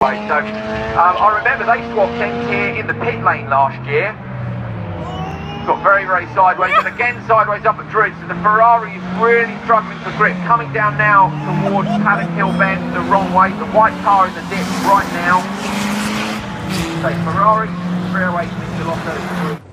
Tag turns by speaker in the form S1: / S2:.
S1: So um, I remember they swapped ends here in the pit lane last year. Got very, very sideways and again sideways up at Druids. So the Ferrari is really struggling for grip. Coming down now towards Paddock Hill Bend the wrong way. The white car in the dip right now. So Ferrari, straight away, Mr. Lotto.